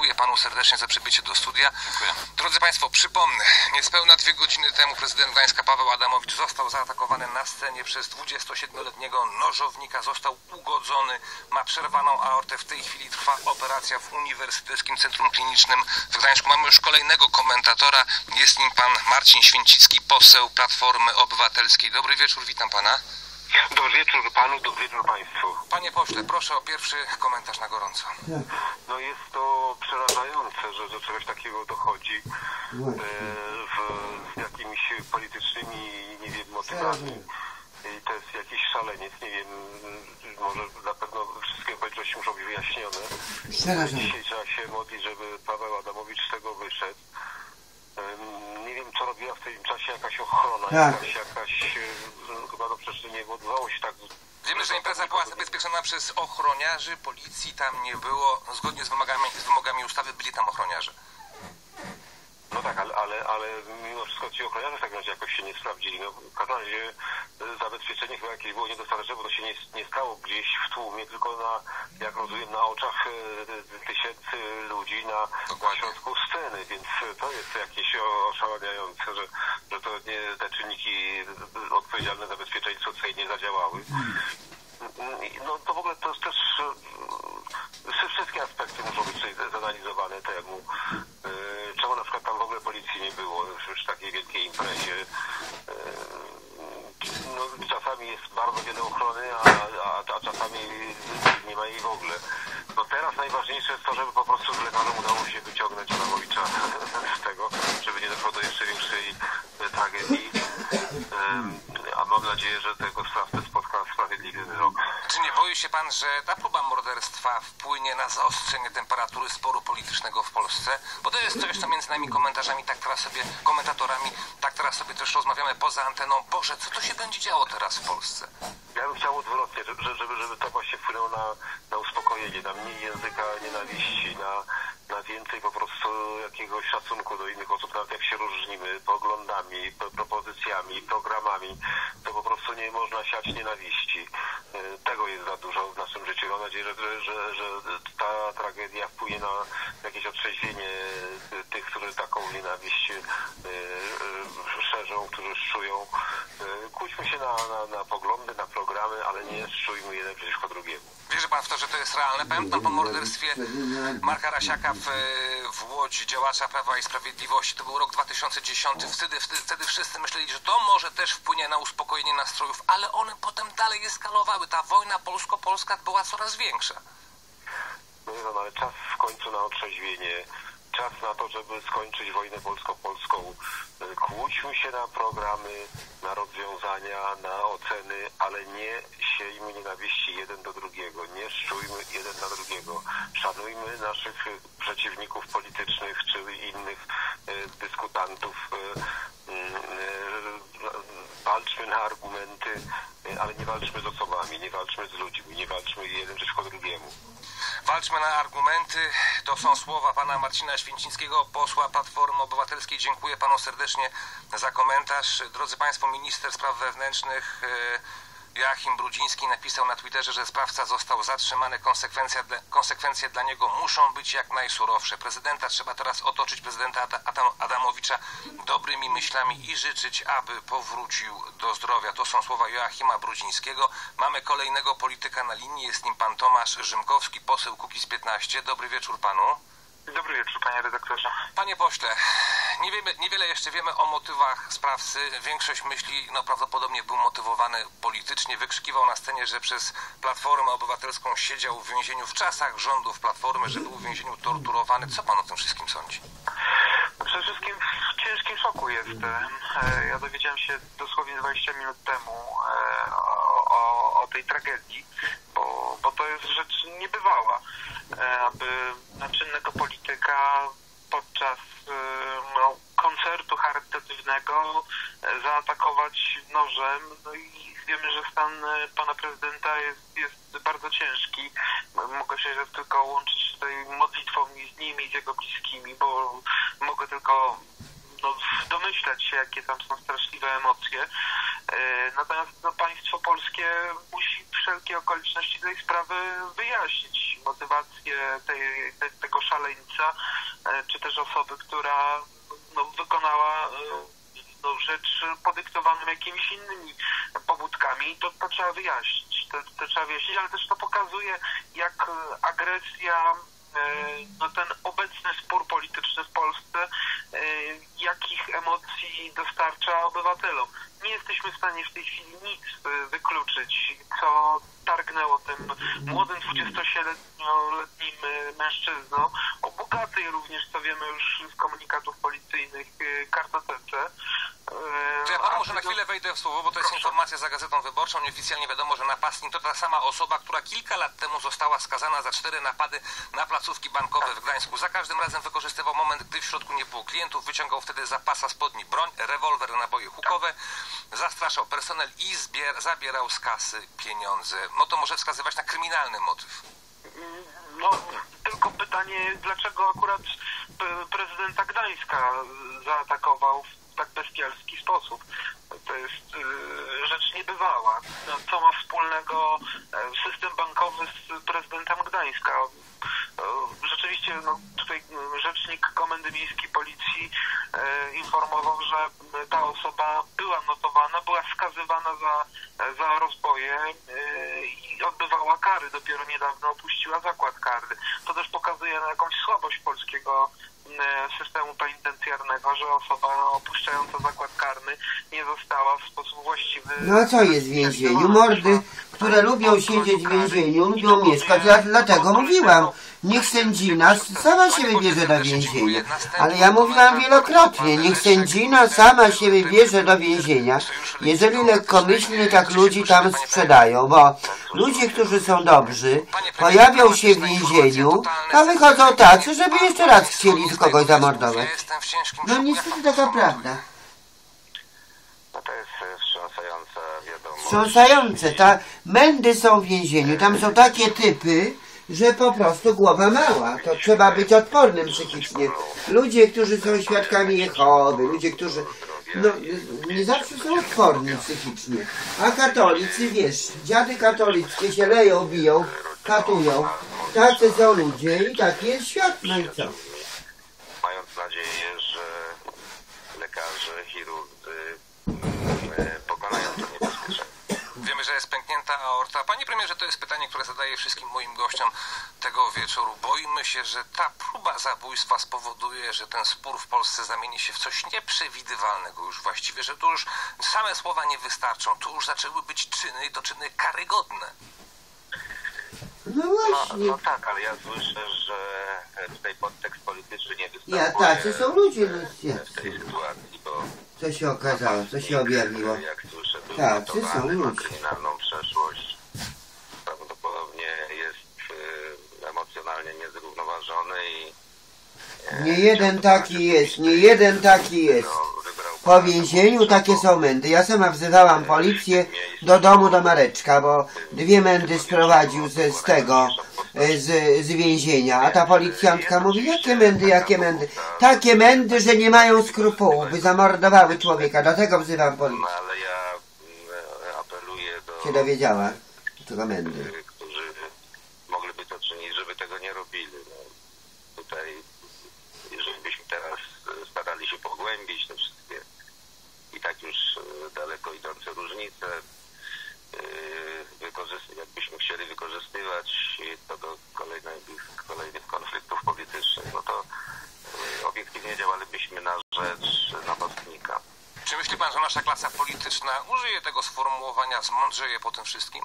Dziękuję panu serdecznie za przybycie do studia. Dziękuję. Drodzy Państwo, przypomnę, niespełna dwie godziny temu prezydent Gdańska Paweł Adamowicz został zaatakowany na scenie przez 27-letniego nożownika, został ugodzony, ma przerwaną aortę. W tej chwili trwa operacja w Uniwersyteckim Centrum Klinicznym w Gdańsku. Mamy już kolejnego komentatora, jest nim pan Marcin Święcicki, poseł Platformy Obywatelskiej. Dobry wieczór, witam pana. Dobry wieczór panu, dobry wieczór państwu. Panie pośle, proszę o pierwszy komentarz na gorąco. No jest to przerażające, że do czegoś takiego dochodzi e, w, z jakimiś politycznymi, nie wiem, motywami. I to jest jakiś szaleniec, nie wiem, może na pewno wszystkie okoliczności muszą być wyjaśnione. Dzisiaj trzeba się modlić, żeby Paweł Adamowicz z tego wyszedł. Co robiła w tym czasie jakaś ochrona, Tak. jakaś, jakaś, e, chyba to przecież nie odbywało się tak Wiemy, że impreza była zabezpieczona przez ochroniarzy, policji tam nie było. Zgodnie z wymogami, z wymogami ustawy byli tam ochroniarze. No tak, ale, ale, ale mimo wszystko ci ochroniarze w takim razie jakoś się nie sprawdzili. No, w każdym razie e, zabezpieczenie chyba jakieś było niedostateczne, bo to się nie, nie stało gdzieś w tłumie, tylko na, jak rozumiem, na oczach e, tysięcy ludzi na, na środku sceny, więc to jest jakieś oszałamiające, że, że to nie te czynniki e, odpowiedzialne za bezpieczeństwo tutaj nie zadziałały. No to w ogóle to jest też e, wszystkie aspekty muszą być zanalizowane temu. E, Czemu na przykład tam w ogóle policji nie było przy takiej wielkiej imprezie. E, No, czasami jest bardzo wiele ochrony, a, a, a czasami nie ma jej w ogóle. No teraz najważniejsze jest to, żeby po prostu lekarzom udało się wyciągnąć Adamowicza z tego, żeby nie doszło do jeszcze większej e, tragedii. Em, A mam nadzieję, że tego sprawcę spotka sprawiedliwy wyrok. Czy nie boi się pan, że ta próba morderstwa wpłynie na zaostrzenie temperatury sporu politycznego w Polsce? Bo to jest coś, co między nami komentarzami, tak teraz sobie, komentatorami, tak teraz sobie też rozmawiamy poza anteną. Boże, co tu się będzie działo teraz w Polsce? Ja bym chciał odwrotnie, żeby, żeby, żeby to właśnie wpłynęło na, na uspokojenie, na mniej języka nienawiści, na, na więcej po prostu jakiegoś szacunku do innych osób, nawet jak się różnimy poglądami, pro- propozycjami, programami, to po prostu nie można siać nienawiści. E, Tego jest za dużo w naszym życiu. Mam nadzieję, że, że, że tragedia wpłynie na jakieś otrzeźwienie e, tych, którzy taką nienawiść e, e, szerzą, którzy szczują. Kłóćmy się na, na, na poglądy, na programy, ale nie szczujmy jeden przeciwko drugiemu. Wierzy pan w to, że to jest realne? Pamiętam po morderstwie Marka Rasiaka w, w Łodzi, działacza Prawa i Sprawiedliwości. To był rok 2010. Wtedy, wtedy, wtedy wszyscy myśleli, że to może też wpłynie na uspokojenie nastrojów, ale one potem dalej eskalowały. Ta wojna polsko-polska była coraz większa. Ale czas w końcu na otrzeźwienie, czas na to, żeby skończyć wojnę polsko-polską. Kłóćmy się na programy, na rozwiązania, na oceny, ale nie siejmy nienawiści jeden do drugiego, nie szczujmy jeden na drugiego. Szanujmy naszych przeciwników politycznych czy innych e, dyskutantów. e, e, Walczmy na argumenty, ale nie walczmy z osobami, nie walczmy z ludźmi, nie walczmy jeden przeciwko drugiemu. Walczmy na argumenty. To są słowa pana Marcina Święcińskiego, posła Platformy Obywatelskiej. Dziękuję panu serdecznie za komentarz. Drodzy państwo, minister spraw wewnętrznych e, Joachim Brudziński napisał na Twitterze, że sprawca został zatrzymany. Konsekwencje dla, konsekwencje dla niego muszą być jak najsurowsze. Prezydenta trzeba teraz otoczyć, prezydenta Ada- Adam, Adamowicza, dobrymi myślami i życzyć, aby powrócił do zdrowia. To są słowa Joachima Brudzińskiego. Mamy kolejnego polityka na linii. Jest nim pan Tomasz Rzymkowski, poseł Kukiz 15. Dobry wieczór panu. Dobry wieczór, panie redaktorze. Panie pośle, nie wiemy, niewiele jeszcze wiemy o motywach sprawcy. Większość myśli, no prawdopodobnie był motywowany politycznie. Wykrzykiwał na scenie, że przez Platformę Obywatelską siedział w więzieniu w czasach rządów Platformy, że był w więzieniu torturowany. Co pan o tym wszystkim sądzi? Przede wszystkim w ciężkim szoku jestem. E, Ja dowiedziałem się dosłownie 20 minut temu e, o, o, o tej tragedii, bo, to jest rzecz niebywała, e, aby czynnego polityka podczas e, no, koncertu charytatywnego e, zaatakować nożem. No i wiemy, że stan pana prezydenta jest, jest bardzo ciężki. Mogę się tylko łączyć tutaj modlitwą z nim i z jego bliskimi, bo mogę tylko no, domyślać się, jakie tam są straszliwe emocje. Natomiast no, państwo polskie wszelkie okoliczności tej sprawy wyjaśnić. Motywację tej, te, tego szaleńca, e, czy też osoby, która no, wykonała e, no, rzecz podyktowaną jakimiś innymi pobudkami. To, to trzeba wyjaśnić. To, to trzeba wyjaśnić, ale też to pokazuje, jak agresja e, no, ten obecny spór polityczny w Polsce, jakich emocji dostarcza obywatelom. Nie jesteśmy w stanie w tej chwili nic e, co targnęło tym młodym 27-letnim e, mężczyzną, o bogatej również, co wiemy już z komunikatów policyjnych, e, kartotece. E, To ja panu może na chwilę wejdę w słowo, bo to jest informacja za Gazetą Wyborczą. Nieoficjalnie wiadomo, że napastnik to ta sama osoba, która kilka lat temu została skazana za cztery napady na placówki bankowe w Gdańsku. Za każdym razem wykorzystywał moment, gdy w środku nie było klientów, wyciągał wtedy za pasa spodni broń, rewolwer, naboje hukowe, zastraszał personel i zbier- zabierał z kasy pieniądze. No to może wskazywać na kryminalny motyw. No, tylko pytanie, dlaczego akurat p- prezydenta Gdańska zaatakował tak bestialski sposób? To jest y, rzecz niebywała. No, co ma wspólnego e, system bankowy z prezydentem Gdańska? E, Rzeczywiście, no, tutaj y, rzecznik Komendy Miejskiej Policji e, informował, że ta osoba była notowana, była skazywana za, za rozboje e, i odbywała kary. Dopiero niedawno opuściła zakład karny. To też pokazuje na jakąś słabość polskiego e, systemu penitencjarnego, że osoba opuszczająca zakład karny nie została w sposób właściwy. No co jest w więzieniu? Mordy, które lubią siedzieć w więzieniu, lubią mieszkać, ja dlatego mówiłam. Niech sędzina sama się wybierze do więzienia. Ale ja mówiłam wielokrotnie, niech sędzina sama się wybierze do więzienia, jeżeli lekkomyślnie tak ludzi tam sprzedają, bo ludzie, którzy są dobrzy, pojawią się w więzieniu, a wychodzą tacy, żeby jeszcze raz chcieli kogoś zamordować. No niestety taka prawda. No to jest. Wstrząsające. Ta, mędy są w więzieniu. Tam są takie typy, że po prostu głowa mała. To trzeba być odpornym psychicznie. Ludzie, którzy są świadkami Jehowy, ludzie, którzy no, nie zawsze są odporni psychicznie. A katolicy, wiesz, dziady katolickie się leją, biją, katują. Tacy są ludzie i taki jest świat. No i co? Mając nadzieję, że lekarze, chirurdzy e, pokonają to niebezpieczeństwo. Wiemy, że jest pęknięta aorta. Panie premierze, to jest pytanie, które zadaję wszystkim moim gościom tego wieczoru. Boimy się, że ta próba zabójstwa spowoduje, że ten spór w Polsce zamieni się w coś nieprzewidywalnego już właściwie, że tu już same słowa nie wystarczą, tu już zaczęły być czyny i to czyny karygodne. No No, właśnie. no tak, ale ja słyszę, że tutaj podtekst polityczny nie występuje Ja, tacy są ludzie, no w tej sytuacji, bo Co się okazało, co się objawiło? jak słyszę, był Tacy są ludzie. kryminalną przeszłość, prawdopodobnie jest e, emocjonalnie niezrównoważony i e, Nie jeden taki jest, nie jeden taki jest. no, Po więzieniu takie są mędy. Ja sama wzywałam policję do domu do Mareczka, bo dwie mędy sprowadził ze, z tego, e, z, z więzienia. A ta policjantka mówi, jakie mędy, jakie mędy? Takie mędy, że nie mają skrupułów, by zamordowały człowieka. Dlatego wzywam No policję. ale ja mm, apeluję do Się dowiedziała, za mędy. tych, którzy mogliby to czynić, żeby tego nie robili. No, tutaj, jeżeli byśmy teraz e, starali się pogłębić te wszystkie i tak już e, daleko idące różnice, e, wykorzysty- jakbyśmy chcieli wykorzystywać to do kolejnych, kolejnych konfliktów politycznych, no to e, obiektywnie działalibyśmy na rzecz napastnika. Czy myśli pan, że nasza klasa polityczna użyje tego sformułowania, zmądrzeje po tym wszystkim?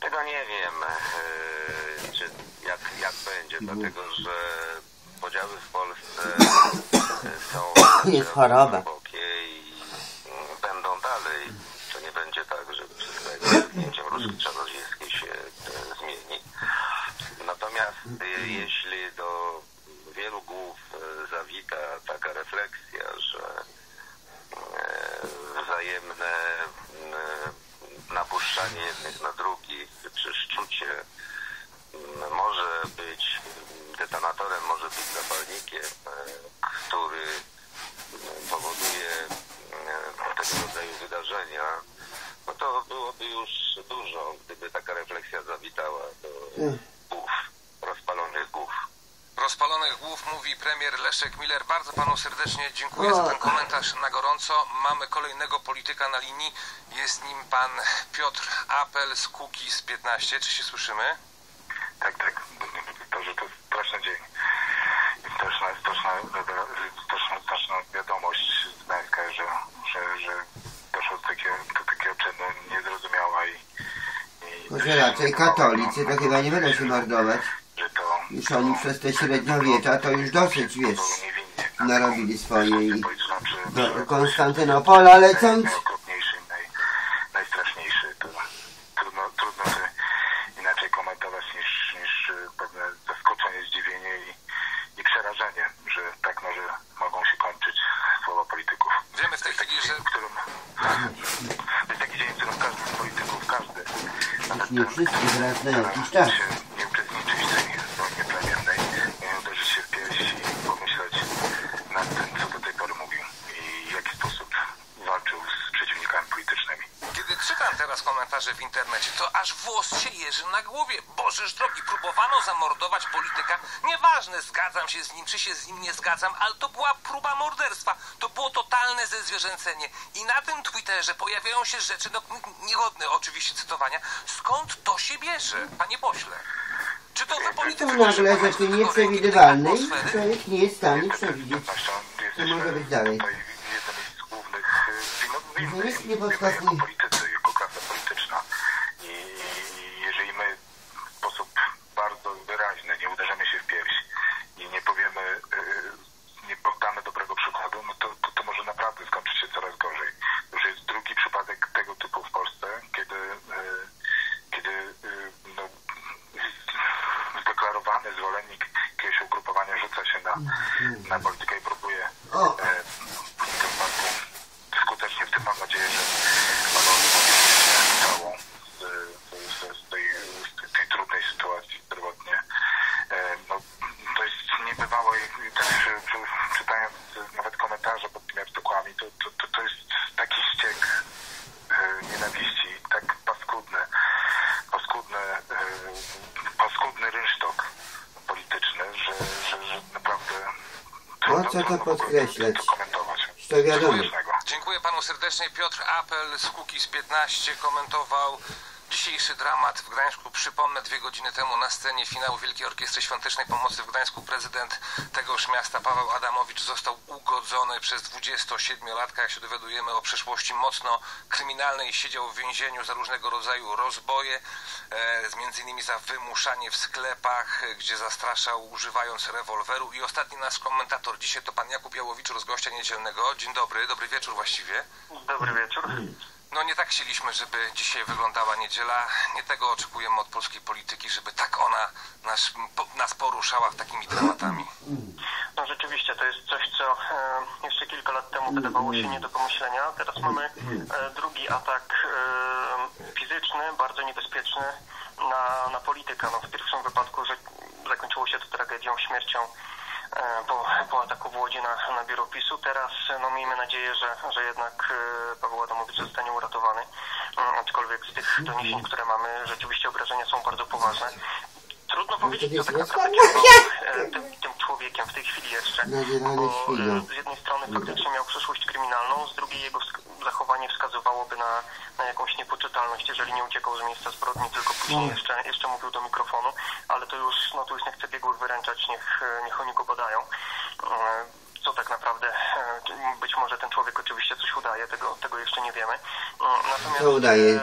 Tego nie wiem, e, czy jak, jak będzie, dlatego że podziały w Polsce e, są Jest choroba. głębokie i mm, będą dalej. To nie będzie tak, że wszystko zniknięciem Ruski Czarodziejskiej się e, zmieni. Natomiast jeśli do wielu głów zawita taka refleksja, że e, wzajemne e, napuszczanie jednych na drugich, czy szczucie m, może być detonatorem, może być zapalnikiem, e, który m, powoduje e, tego rodzaju wydarzenia, no to byłoby już dużo, gdyby taka refleksja zawitała do głów rozpalonych Rozpalonych głów mówi premier Leszek Miller. Bardzo panu serdecznie dziękuję za ten komentarz na gorąco. Mamy kolejnego polityka na linii. Jest nim pan Piotr Apel z Kukiz 15. Czy się słyszymy? Tak, tak. To, że to jest straszny dzień. I straszna, straszna, straszna, straszna wiadomość z Gdańska, że, że, że doszło do takiego, do takiego czynu niezrozumiała i, Może raczej katolicy to chyba nie będą się mordować. że Już oni przez te średniowiecza to już dosyć, wiesz, narobili swoje i do Konstantynopola lecąc. najokropniejszy, naj, najstraszniejszy. To trudno, trudno to inaczej komentować niż, niż y, pewne zaskoczenie, zdziwienie i, i przerażenie, że tak może mogą się kończyć słowa polityków. Wiemy w tej chwili, że W którym, to jest taki dzień, w którym każdy z polityków, każdy, nawet Nie ten, wszystkich raz na który jakiś czas. się nie uczestniczyć w tej wojnie plemiennej, nie uderzyć się w piersi i pomyśleć nad tym, co do tej pory mówił i w jaki sposób walczył z przeciwnikami politycznymi. kiedy czytam teraz komentarze w internecie, to aż włos się jeży na głowie. Bożeż drogi, próbowano zamordować zgadzam się z nim, czy się z nim nie zgadzam, ale to była próba morderstwa. To było totalne zezwierzęcenie. I na tym Twitterze pojawiają się rzeczy, no, niegodne oczywiście cytowania. Skąd to się bierze, panie pośle? Czy to za To politycy... nagle rzeczy nieprzewidywalne i człowiek nie jest w stanie przewidzieć. Co może być dalej? z głównych y, winnych, Nikt nie jako podskakuje. politycy, jako klasa polityczna. I jeżeli my w sposób bardzo wyraźny nie uderzymy się w pierś i nie powiemy, y, nie poddamy dobrego przykładu, no to, to, to może naprawdę skończyć się coraz gorzej. Już jest drugi przypadek tego typu w Polsce, kiedy, y, kiedy y, no, zdeklarowany zwolennik jakiegoś ugrupowania rzuca się na, na politykę i próbuje O. e, w tym wypadku skutecznie, w tym mam nadzieję, że ono odmówi całą z, z, z, tej, z tej trudnej sytuacji zdrowotnie. E, no, to jest niebywałe i i też e, czy- czytając e, nawet komentarze pod tymi artykułami, to, to, to, to jest taki ściek e, nienawiści, tak paskudny, paskudny, e, paskudny rynsztok polityczny, że, że, że naprawdę Po co to podkreślać? To wiadomo. Dziękuję panu serdecznie. Piotr Apel z Kukiz 15 komentował dzisiejszy dramat w Gdańsku. Przypomnę, dwie godziny temu na scenie finału Wielkiej Orkiestry Świątecznej Pomocy w Gdańsku prezydent tegoż miasta Paweł Adamowicz został ugodzony przez 27-latka. Jak się dowiadujemy o przeszłości mocno kryminalnej, siedział w więzieniu za różnego rodzaju rozboje, e, między innymi za wymuszanie w sklepach, gdzie zastraszał używając rewolweru. I ostatni nasz komentator dzisiaj to pan Jakub Jałowicz z gościa niedzielnego. Dzień dobry, dobry wieczór właściwie. Dobry wieczór. No nie tak chcieliśmy, żeby dzisiaj wyglądała niedziela. Nie tego oczekujemy od polskiej polityki, żeby tak ona nas, nas poruszała takimi tematami. No rzeczywiście to jest coś, co e, jeszcze kilka lat temu wydawało się nie do pomyślenia. Teraz mamy e, drugi atak e, fizyczny, bardzo niebezpieczny na, na polityka. No, w pierwszym wypadku że zakończyło się to tragedią, śmiercią po, po ataku w Łodzi na, na biuro PiSu. Teraz no, miejmy nadzieję, że, że jednak e, Paweł Adamowicz zostanie uratowany. Mm, Aczkolwiek z tych doniesień, które mamy, rzeczywiście obrażenia są bardzo poważne. Trudno powiedzieć, co tak naprawdę e, tym, tym człowiekiem w tej chwili jeszcze. Bo e, z jednej strony faktycznie miał przeszłość kryminalną, z drugiej jego zachowanie wskazywałoby na jakąś niepoczytalność, jeżeli nie uciekał z miejsca zbrodni, tylko później jeszcze, jeszcze mówił do mikrofonu, ale to już, no to już nie chcę biegłych wyręczać, niech, niech oni go badają. E, Co tak naprawdę, e, być może ten człowiek oczywiście coś udaje, tego, tego jeszcze nie wiemy. E, Natomiast, Co udaje?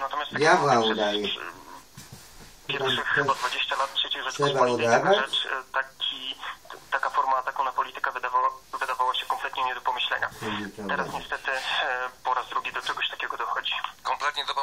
Natomiast tak Diabła przez- udaje. pierwszych chyba też 20 lat trzeba Rzeczypospolitej taka rzecz, taki, taka forma ataku na politykę wydawała, wydawała się kompletnie nie do pomyślenia. Teraz niestety po raz drugi do czegoś.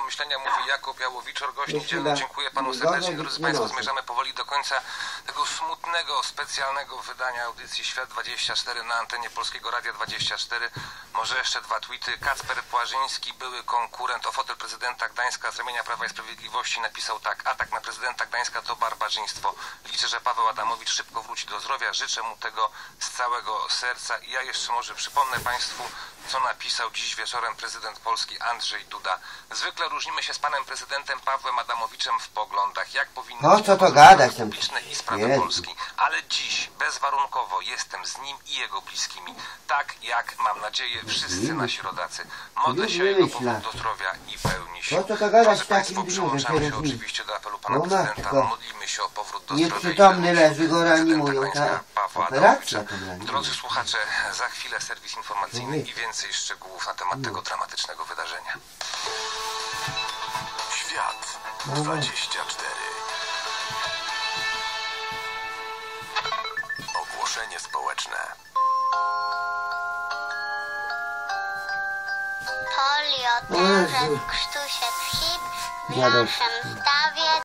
Pomyślenia mówi Jakub Jałowiczor, gość niedzielny. Dziękuję panu serdecznie. Drodzy państwo, zmierzamy powoli do końca tego smutnego, specjalnego wydania audycji Świat 24 na antenie Polskiego Radia 24. Może jeszcze dwa tweety. Kacper Płażyński, były konkurent o fotel prezydenta Gdańska z ramienia Prawa i Sprawiedliwości, napisał tak. Atak na prezydenta Gdańska to barbarzyństwo. Liczę, że Paweł Adamowicz szybko wróci do zdrowia. Życzę mu tego z całego serca. I ja jeszcze może przypomnę państwu, co napisał dziś wieczorem prezydent Polski Andrzej Duda. Zwykle różnimy się z panem prezydentem Pawłem Adamowiczem w poglądach, jak powinny Po być co to gadać tam? publiczne i sprawy Jezu. Polski. ale dziś bezwarunkowo jestem z nim i jego bliskimi, tak jak mam nadzieję wszyscy nasi rodacy. Modlę się o jego powrót do zdrowia i pełni Co to Drodzy w takim dniu, przyłączamy się oczywiście do apelu pana No prezydenta. matko. Modlimy się o powrót do Nieprzytomny leży, go reanimują, ta operacja to. Drodzy słuchacze, za chwilę serwis informacyjny i więcej szczegółów na temat tego dramatycznego wydarzenia. Świat No 24. Ogłoszenie społeczne. Polio, Jezu. teraz krztusie psip w naszym stawie